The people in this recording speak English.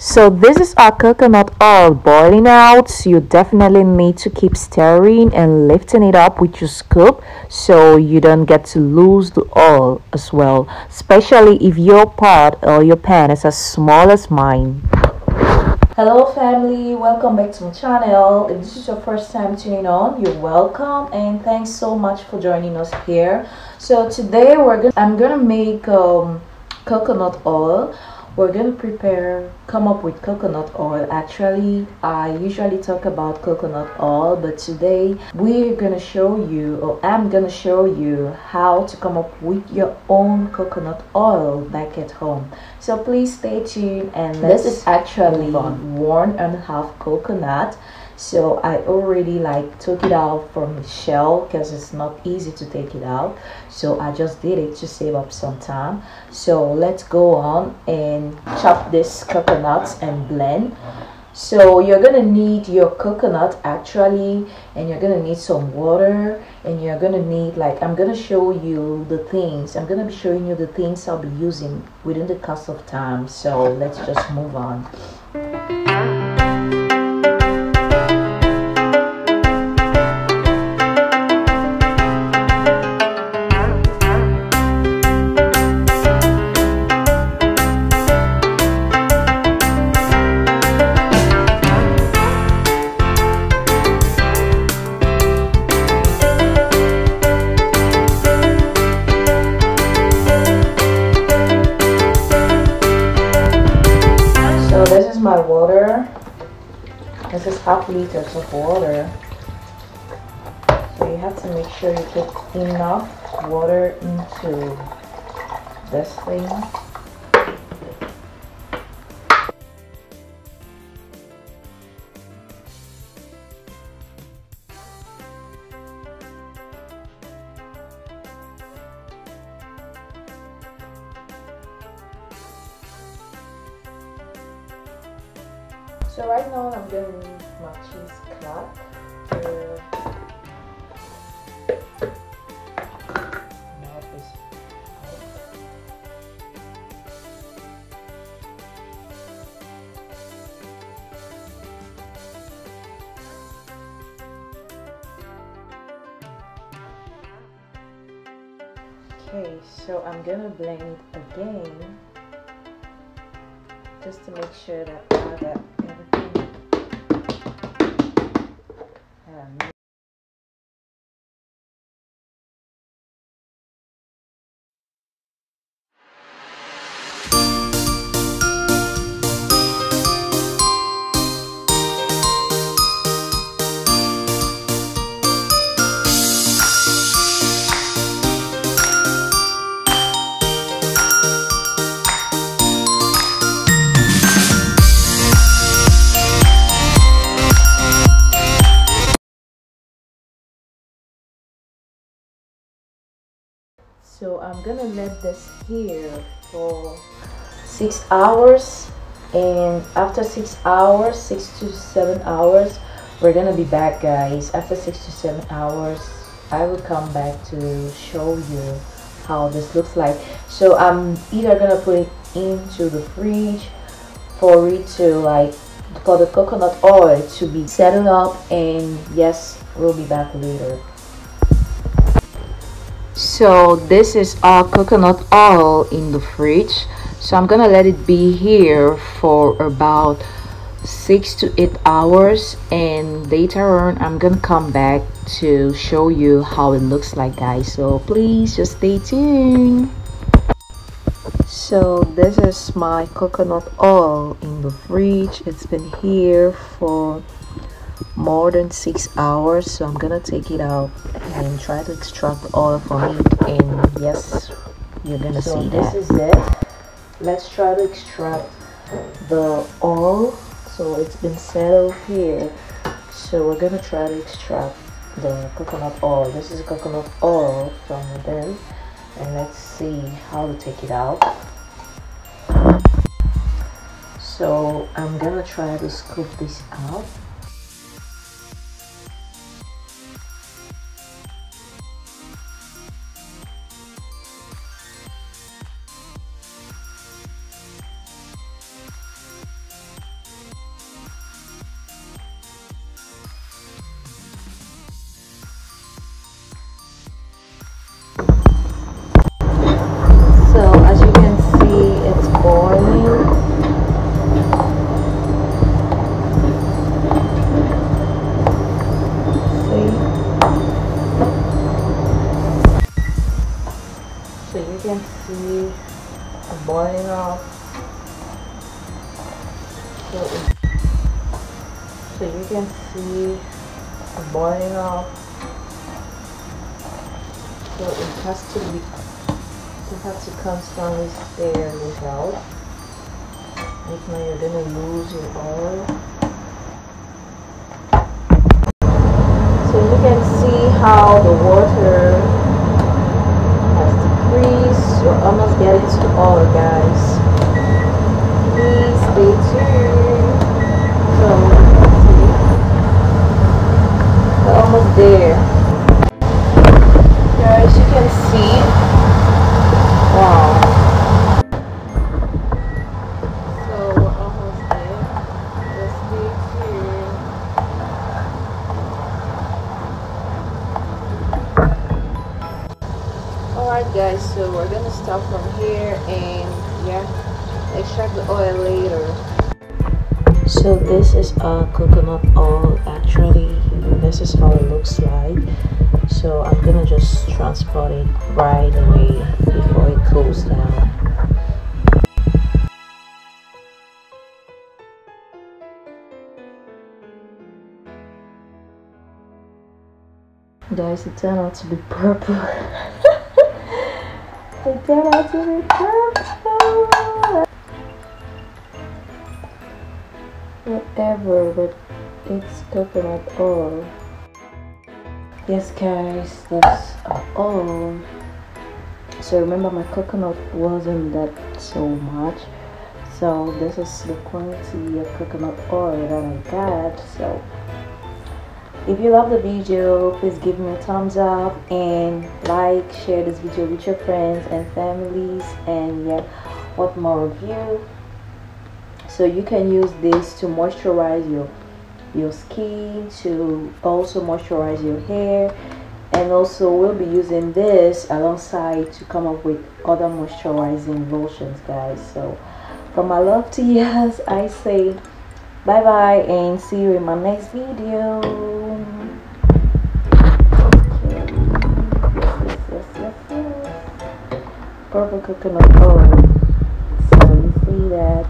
So this is our coconut oil boiling out. So you definitely need to keep stirring and lifting it up with your scoop so you don't get to lose the oil as well. Especially if your pot or your pan is as small as mine. Hello family, welcome back to my channel. If this is your first time tuning on, you're welcome and thanks so much for joining us here. So today we're gonna I'm gonna make um, coconut oil we're going to prepare come up with coconut oil. Actually i usually talk about coconut oil but today we're going to show you or i'm going to show you how to come up with your own coconut oil back at home. So please stay tuned and this is actually one and a half coconut so I already like took it out from the shell because it's not easy to take it out. So I just did it to save up some time. So let's go on and chop this coconuts and blend. So you're gonna need your coconut actually and you're gonna need some water and you're gonna need like I'm gonna show you the things. I'm gonna be showing you the things I'll be using within the course of time. So oh. let's just move on my water. This is half liters of water. So you have to make sure you put enough water into this thing. So right now I'm doing my cheese cloth. Okay, so I'm gonna blend again just to make sure that uh, I got so I'm gonna let this here for six hours. And after six hours six to seven hours we're gonna be back guys. After six to seven hours I will come back to show you how this looks like. So I'm either gonna put it into the fridge for it to like for the coconut oil to be settled up. And yes we'll be back later so this is our coconut oil in the fridge. So i'm gonna let it be here for about six to eight hours. And later on i'm gonna come back to show you how it looks like guys. So please just stay tuned. So this is my coconut oil in the fridge. It's been here for more than six hours so i'm gonna take it out and try to extract oil from it and yes you're gonna so see this that. is it. Let's try to extract the oil. So it's been settled here. So we're gonna try to extract the coconut oil. This is coconut oil from within and let's see how to take it out. So I'm gonna try to scoop this out so, you can see boiling up. So it has to be you have to constantly stir this out if not you're gonna lose your oil. So you can see how the water has decreased. We're almost getting to oil guys. Please stay tuned guys so we're gonna stop from here and yeah extract the oil later. So this is a coconut oil actually this is how it looks like. So I'm gonna just transport it right away before it cools down. Guys it turned out to be purple out to be whatever but it's coconut oil yes guys that's all. So remember my coconut wasn't that so much. So this is the quantity of coconut oil that I got so if you love the video please give me a thumbs up and like share this video with your friends and families and yeah what more of you. So you can use this to moisturize your your skin to also moisturize your hair and also we'll be using this alongside to come up with other moisturizing lotions guys. So from my love to yes i say bye bye and see you in my next video. Yes, yes, yes, purple coconut. Oil so you see that